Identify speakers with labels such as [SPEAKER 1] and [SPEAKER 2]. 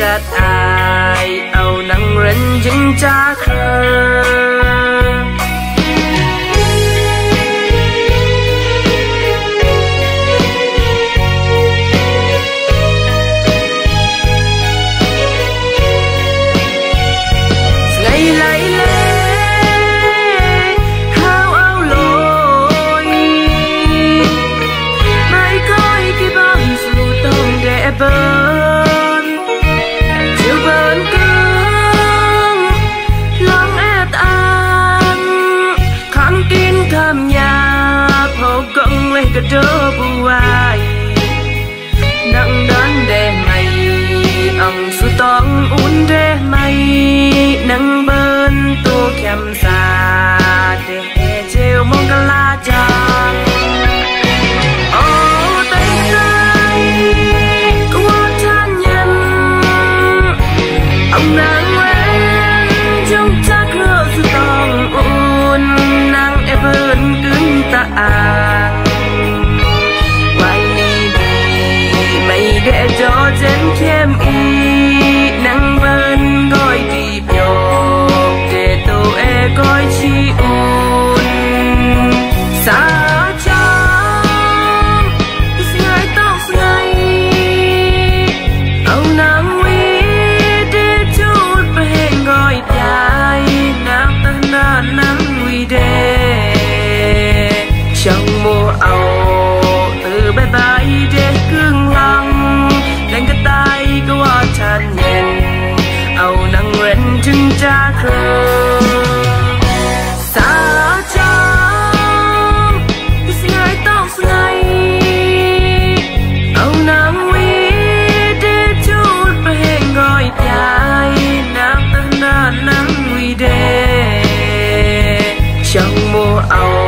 [SPEAKER 1] จัดอายเอานังเรนจึงจะเคย trở buai nặng đón để mày ông su tóm để mày nắng bên tu kèm xa, để chiều mong cả la chàng Ông đã sorry out.